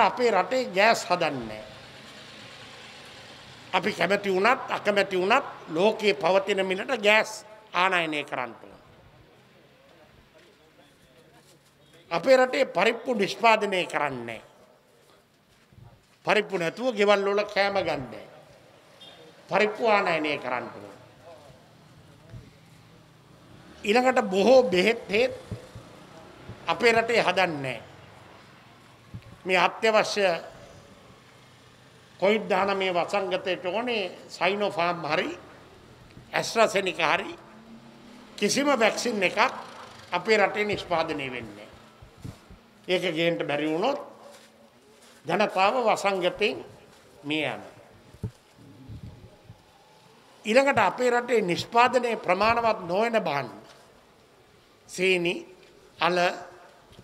අපේ රටේ ගෑස් හදන්නේ. අපි කැමැති වුණත් අකමැති වුණත් ලෝකයේ පවතින මිලට ගෑස් ආනයනය කරන්නට. අපේ රටේ පරිප්පු නිෂ්පාදනය කරන්නේ. පරිප්පු නැතුව ගෙවල් වල කෑම ගන්නේ. පරිප්පු ආනයනය කරන්නට. ඊළඟට බොහෝ බෙහෙත් හේත් අපේ රටේ හදන්නේ. මේ අත්‍යවශ්‍ය කොයිඩ් දාන මේ වසංගතයට ඕනේ සයිනෝෆාම් හරි ඇස්ට්‍රාසෙනික හරි කිසිම වැක්සින් එකක් අපේ රටේ නිෂ්පාදනය වෙන්නේ. ඒක ගේන්ට බැරි වුණොත් ජනතාව වසංගතයෙන් මේ යන. ඊළඟට අපේ රටේ නිෂ්පාදනය ප්‍රමාණවත් නොවන බාන්න. සීනි අල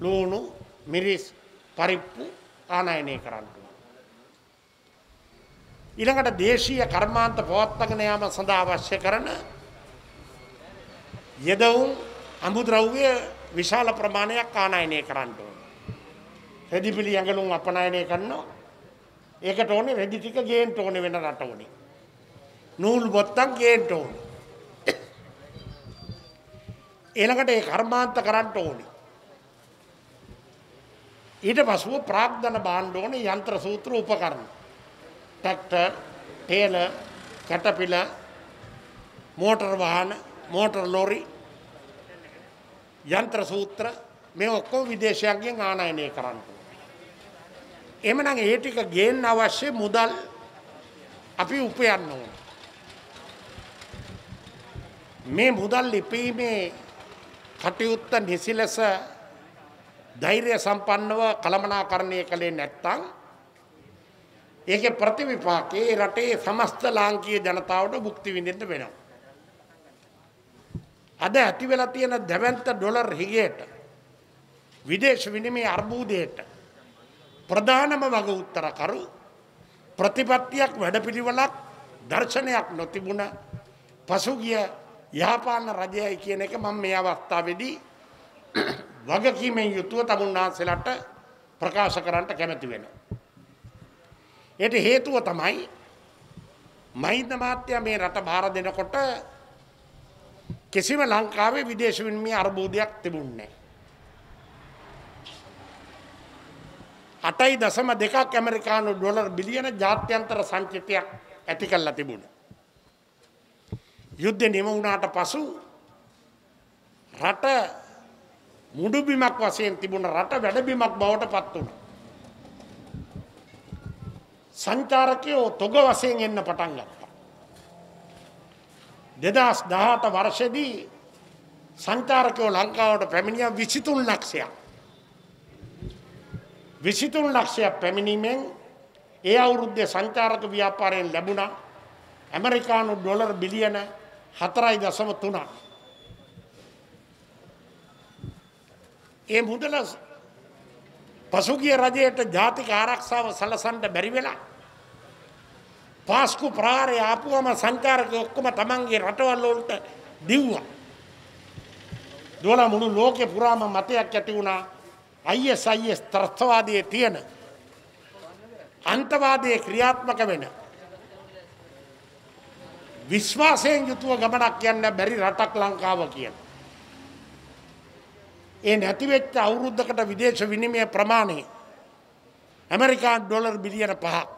ලූුණු මිරිස් පරිප්පු ආනයනය කරන්න. ඊළඟට දේශීය කර්මාන්ත පවත්වගෙන යාම සඳහා අවශ්‍ය කරන යෙදවුම් අමුද්‍රව්‍ය විශාල ප්‍රමාණයක් ආනයනය කරන්න ඕන. රෙදිපිලි ඇඟලුම් අපනයනය කරනවා. ඒකට ඕනේ රෙදි ටික ගේන්ට ඕනේ වෙන රට ඕනේ. නූල් බොත්තම් ගේන්ට ඕනේ. ඊළඟට ඒ කර්මාන්ත කරන්න ඕනේ. ඊට පසුව ප්‍රාග්ධන භාණ්ඩ ඕනේ යන්ත්‍ර සූත්‍ර උපකරණ. ට්‍රැක්ටර්, ටේලර්, කැටපිල, මෝටර් වාහන, මෝටර් ලොරි, යන්ත්‍ර සූත්‍ර මේ ඔක්කොම විදේශයන්ගෙන් ආනයනය කරන්න. එමනම් ඒ ටික ගේන්න අවශ්‍ය මුදල් අපි උපයන්න ඕන. මේ මුදල් ලිපීමේ කටයුත්ත නිසි ලෙස ධෛර්ය සම්පන්නව කළමනාකරණය කළේ නැත්තම් ඒකේ ප්‍රතිවිපාකේ රටේ සමස්ත ලාංකීය ජනතාවට භුක්ති විඳින්න වෙනවා. අද ඇති වෙලා තියෙන දැවැන්ත ඩොලර් හිගයට විදේශ විනිමය අර්බුදයට ප්‍රධානම වග උත්තරකරු ප්‍රතිපත්තියක් වැඩපිළිවෙලක් දර්ශනයක් නොතිබුණ පසුගිය යහපාලන රජයයි කියන එක මම මේ අවස්ථාවේදී වගකීමෙන් යුතුව තමුන්නාන්සෙලට ප්‍රකාශ කරන්නට කැමැති වෙන. එයට හේතුව තමයි මහින්ද මාත්‍යයා මේ රට භාර දෙනකොට කිසිම ලංකාවේ විදේශ විනිමය අර්බුදයක් තිබුණේ අටයි දසම දෙකක් ඇමරිකානු ඩොලර් බිලියන ජාත්‍යන්තර සංචිතයක් ඇති කල්ලා තිබුණ. යුද්ධ නිම වුණාට පසු රට මුඩුබිමක් වශයෙන් තිබුණ රට වැඩබිමක් බවට පත් වුණා. සංචාරකයෝ තොග වශයෙන් එන්න පටන් ගත්තා. 2018 වර්ෂයේදී සංචාරකයෝ ලංකාවට පැමිණියා 23 ලක්ෂයක්. 23 ලක්ෂයක් පැමිණීමෙන් ඒ අවුරුද්දේ සංචාරක ව්‍යාපාරයෙන් ලැබුණා ඇමරිකානු ඩොලර් බිලියන 4.3ක්. ඒ මුදල පසුගිය රජයට ජාතික ආරක්ෂාව සලසන්ට බැරිවෙලා. පාස්කු ප්‍රාරය ආපුවම සංචාරක ඔක්කොම තමන්ගේ රටවල්ලෝල්ට දිව්වා. දුවල මුළු ලෝකෙ පුරාම මතයක් ඇති වුණා අයිස් අයිස් ත්‍රස්තවාදයේ තියෙන අන්තවාදයේ ක්‍රියාත්මක වෙන විශ්වාසයෙන් යුතුව ගමනක් යන්න බැරි රටක් ලංකාව කියන. ඒ නැතිවෙච්ච අවුරුද්ධකට විදේශ විනිමය ප්‍රමාණය ඇමරිකාන් ඩොලර් බිලියන පහක්.